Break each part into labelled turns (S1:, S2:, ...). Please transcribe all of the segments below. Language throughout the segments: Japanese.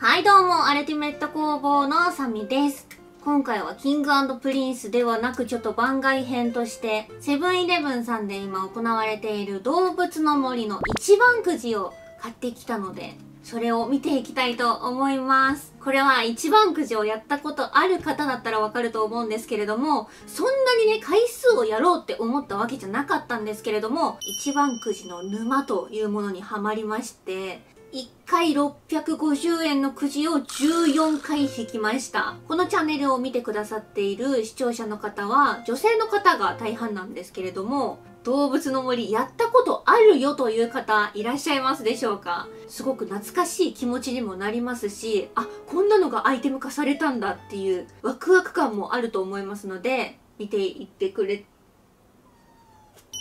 S1: はいどうも、アルティメット工房のサミです。今回はキングプリンスではなくちょっと番外編としてセブンイレブンさんで今行われている動物の森の一番くじを買ってきたのでそれを見ていきたいと思います。これは一番くじをやったことある方だったらわかると思うんですけれども、そんなにね、回数をやろうって思ったわけじゃなかったんですけれども、一番くじの沼というものにはまりまして、1回650円のくじを14回引きました。このチャンネルを見てくださっている視聴者の方は女性の方が大半なんですけれども、動物の森やったことあるよという方いらっしゃいますでしょうか？すごく懐かしい気持ちにもなりますし、あ、こんなのがアイテム化されたんだっていうワクワク感もあると思いますので、見ていってくれ、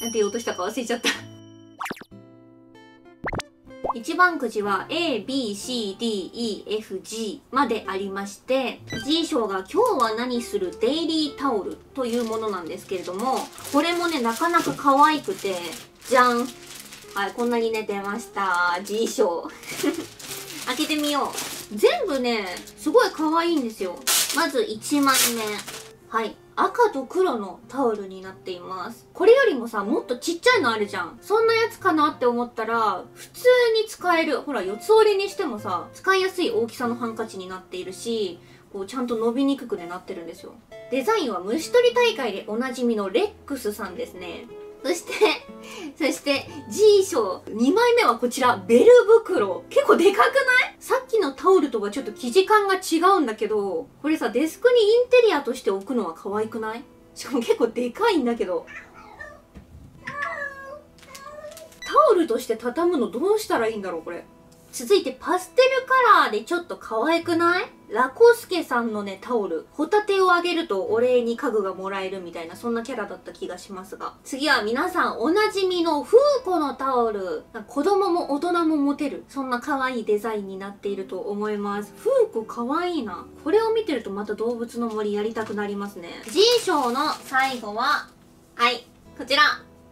S1: なんて言おうとしたか忘れちゃった一番くじは A, B, C, D, E, F, G までありまして G 賞が今日は何する？デイリータオルというものなんですけれどもこれもねなかなか可愛くてじゃん。はいこんなにね出ました。G 賞開けてみよう。全部ねすごい可愛いんですよ。まず1枚目。はい。赤と黒のタオルになっています。これよりもさもっとちっちゃいのあるじゃん。そんなやつかなって思ったら普通に使えるほら四つ折りにしてもさ使いやすい大きさのハンカチになっているしこうちゃんと伸びにくくねなってるんですよ。デザインは虫取り大会でおなじみのレックスさんですね。そして、そして、G 賞。2枚目はこちら、ベル袋。結構でかくない？さっきのタオルとはちょっと生地感が違うんだけど、これさ、デスクにインテリアとして置くのは可愛くない？しかも結構でかいんだけど。タオルとして畳むのどうしたらいいんだろう、これ。続いてパステルカラーでちょっと可愛くない？ラコスケさんのね、タオル。ホタテをあげるとお礼に家具がもらえるみたいな、そんなキャラだった気がしますが。次は皆さんおなじみのフーコのタオル。子供も大人も持てる。そんな可愛いデザインになっていると思います。フーコ可愛いな。これを見てるとまた動物の森やりたくなりますね。G 賞の最後は、はい、こちら。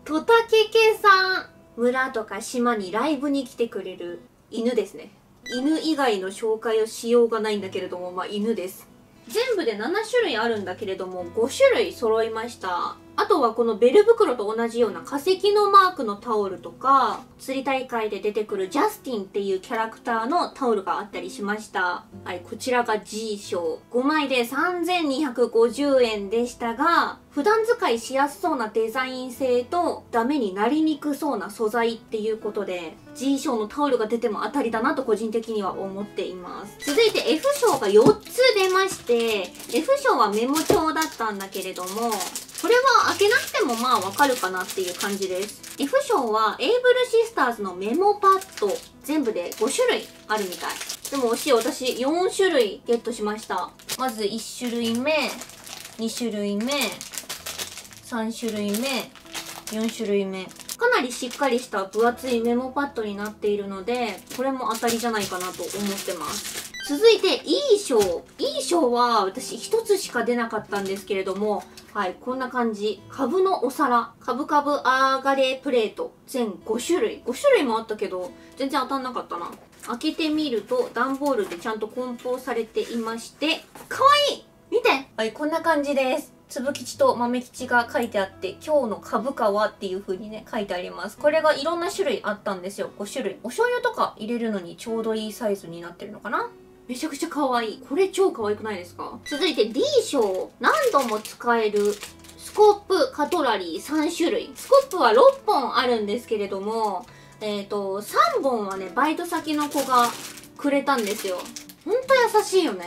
S1: トタケケさん。村とか島にライブに来てくれる犬ですね。犬以外の紹介をしようがないんだけれどもまあ犬です。全部で7種類あるんだけれども5種類揃いました。あとはこのベル袋と同じような化石のマークのタオルとか釣り大会で出てくるジャスティンっていうキャラクターのタオルがあったりしました。はいこちらが G 賞。5枚で3250円でしたが普段使いしやすそうなデザイン性とダメになりにくそうな素材っていうことで G 賞のタオルが出ても当たりだなと個人的には思っています。続いて F 賞が4つ出まして F 賞はメモ帳だったんだけれどもこれは開けなくてもまあわかるかなっていう感じです。F 賞はエイブルシスターズのメモパッド全部で5種類あるみたい。でも惜しい私4種類ゲットしました。まず1種類目2種類目3種類目4種類目。かなりしっかりした分厚いメモパッドになっているのでこれも当たりじゃないかなと思ってます続いて、いい賞。いい賞は、私一つしか出なかったんですけれども、はい、こんな感じ。株のお皿。株株アーガレープレート。全5種類。5種類もあったけど、全然当たんなかったな。開けてみると、段ボールでちゃんと梱包されていまして、かわいい見てはい、こんな感じです。粒吉と豆吉が書いてあって、今日の株価はっていう風にね、書いてあります。これがいろんな種類あったんですよ。5種類。お醤油とか入れるのにちょうどいいサイズになってるのかな？めちゃくちゃ可愛い。これ超可愛くないですか？続いて D 賞。何度も使えるスコープ、カトラリー3種類。スコップは6本あるんですけれども、えっ、ー、と、3本はね、バイト先の子がくれたんですよ。ほんと優しいよね。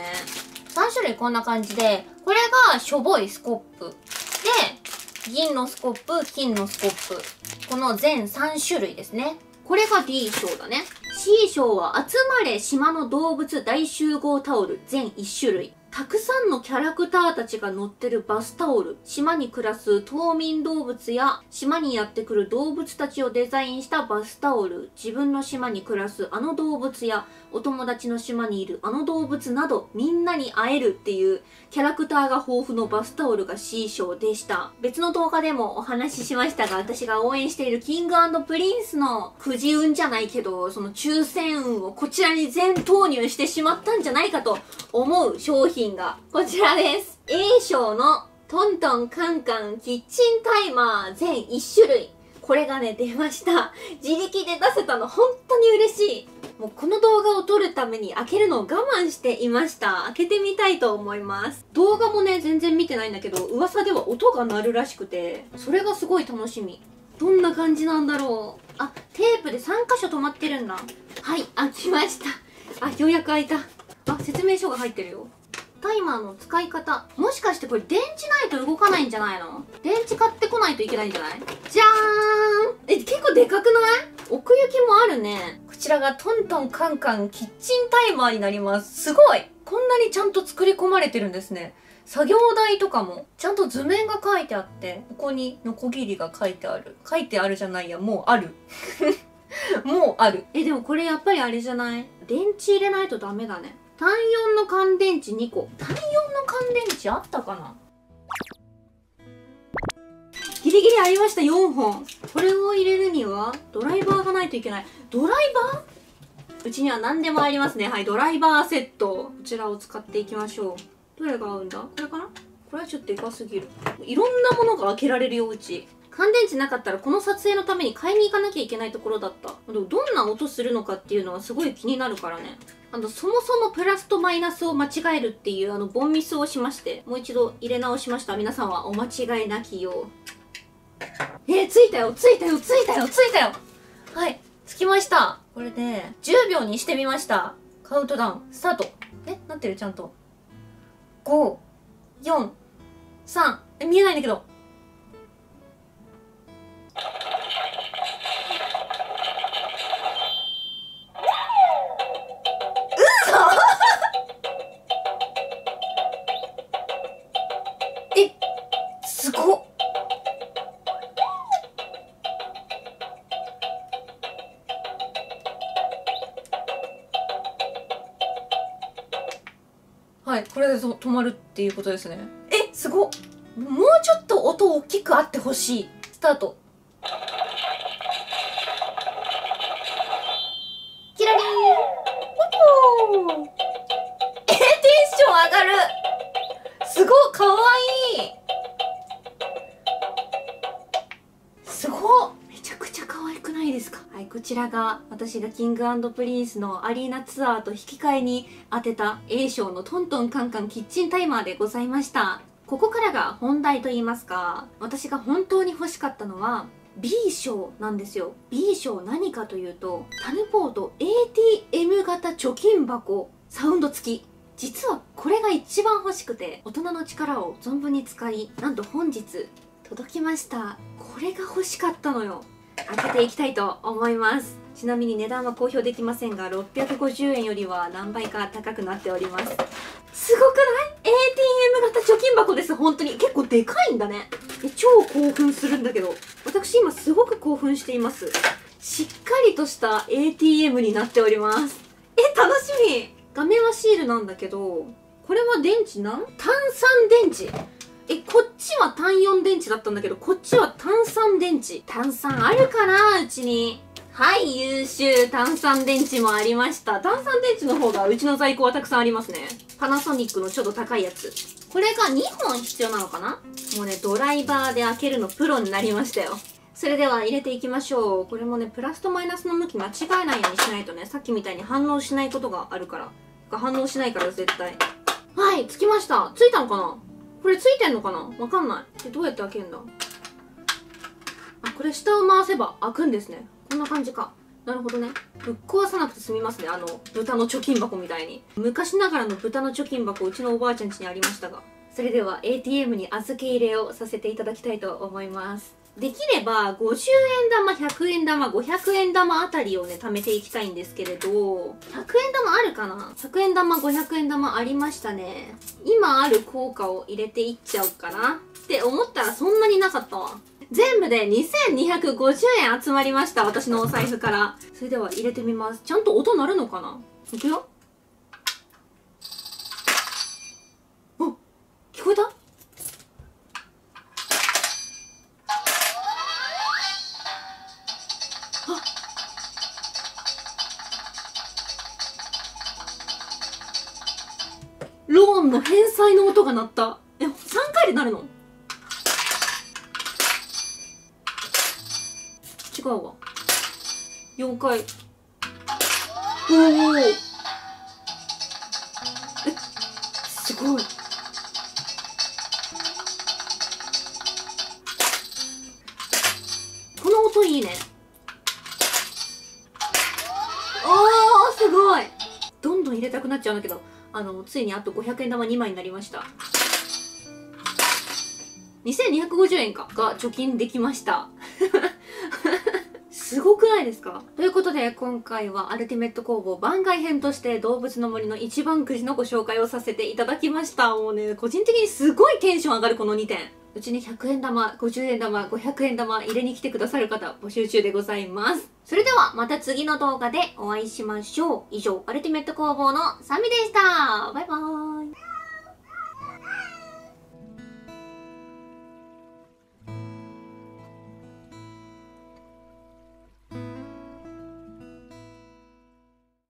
S1: 3種類こんな感じで、これがしょぼいスコップ。で、銀のスコップ、金のスコップ。この全3種類ですね。これが D 賞だね。C 賞は集まれ島の動物大集合タオル全1種類。たくさんのキャラクターたちが乗ってるバスタオル。島に暮らす島民動物や島にやってくる動物たちをデザインしたバスタオル。自分の島に暮らすあの動物やお友達の島にいるあの動物などみんなに会えるっていうキャラクターが豊富のバスタオルが C 賞でした。別の動画でもお話ししましたが私が応援しているキングプリンスのくじ運じゃないけどその抽選運をこちらに全投入してしまったんじゃないかと思う商品品がこちらです。A 賞のトントンカンカンキッチンタイマー全1種類。これがね、出ました。自力で出せたの本当に嬉しい。もうこの動画を撮るために開けるのを我慢していました。開けてみたいと思います。動画もね、全然見てないんだけど、噂では音が鳴るらしくて、それがすごい楽しみ。どんな感じなんだろう。あ、テープで3箇所止まってるんだ。はい、開きました。あ、ようやく開いた。あ、説明書が入ってるよ。タイマーの使い方。もしかしてこれ電池ないと動かないんじゃないの？電池買ってこないといけないんじゃない？じゃーんえ、結構でかくない？奥行きもあるね。こちらがトントンカンカンキッチンタイマーになります。すごいこんなにちゃんと作り込まれてるんですね。作業台とかも、ちゃんと図面が書いてあって、ここにノコギリが書いてある。書いてあるじゃないや、もうある。もうある。え、でもこれやっぱりあれじゃない？電池入れないとダメだね。単4の乾電池2個。単4の乾電池あったかな？ギリギリありました4本。これを入れるにはドライバーがないといけない。ドライバー？うちには何でもありますね。はいドライバーセット。こちらを使っていきましょう。どれが合うんだ？これかな？これはちょっとでかすぎる。いろんなものが開けられるようち。乾電池なかったらこの撮影のために買いに行かなきゃいけないところだったでもどんな音するのかっていうのはすごい気になるからねあの、そもそもプラスとマイナスを間違えるっていう、あの、ボンミスをしまして、もう一度入れ直しました。皆さんはお間違いなきよう。えー、ついたよついたよついたよついたよはい、つきました。これで、10秒にしてみました。カウントダウン、スタート。え、なってる？ちゃんと。5、4、3、え、見えないんだけど。止まるっていうことですね。えすごっ。もうちょっと音大きくあってほしい。スタート。キラリンおえテンション上がる。すごいかわいい。すごっ。いですか？はいこちらが私がキングプリンスのアリーナツアーと引き換えに当てた A 賞のトントンカンカンキッチンタイマーでございました。ここからが本題と言いますか。私が本当に欲しかったのは B 賞なんですよ。B 賞何かというとタヌポート ATM 型貯金箱サウンド付き。実はこれが一番欲しくて大人の力を存分に使いなんと本日届きました。これが欲しかったのよ。開けていきたいと思います。ちなみに値段は公表できませんが650円よりは何倍か高くなっております。すごくない ?ATM 型貯金箱です。本当に。結構でかいんだね。超興奮するんだけど。私今すごく興奮しています。しっかりとした ATM になっております。え楽しみ。画面はシールなんだけどこれは電池なん？炭酸電池。え、こっちは単4電池だったんだけど、こっちは炭酸電池。炭酸あるかなうちに。はい、優秀。炭酸電池もありました。炭酸電池の方がうちの在庫はたくさんありますね。パナソニックのちょっと高いやつ。これが2本必要なのかな？もうね、ドライバーで開けるのプロになりましたよ。それでは入れていきましょう。これもね、プラスとマイナスの向き間違えないようにしないとね、さっきみたいに反応しないことがあるから。反応しないから絶対。はい、つきました。ついたのかな？これついてんのかな？わかんない。で、どうやって開けるんだ？あ、これ下を回せば開くんですね。こんな感じか。なるほどね。ぶっ壊さなくて済みますね。あの、豚の貯金箱みたいに。昔ながらの豚の貯金箱、うちのおばあちゃん家にありましたが。それでは ATM に預け入れをさせていただきたいと思います。できれば50円玉100円玉500円玉あたりをね貯めていきたいんですけれど100円玉あるかな？100円玉500円玉ありましたね。今ある効果を入れていっちゃおうかな。って思ったらそんなになかったわ。全部で2250円集まりました私のお財布から。それでは入れてみます。ちゃんと音鳴るのかな？いくよ。の返済の音が鳴った。え3回でなるの？違うわ。4回。おおえすごい。この音いいね。おーすごい。どんどん入れたくなっちゃうんだけど。あのついにあと500円玉2枚になりました。2250円か。が貯金できました。すごくないですか？ということで今回はアルティメット工房番外編として動物の森の一番くじのご紹介をさせていただきました。もうね個人的にすごいテンション上がるこの2点。うちに100円玉50円玉500円玉入れに来てくださる方募集中でございます。それではまた次の動画でお会いしましょう。以上アルティメット工房のサミでした。バイバーイ。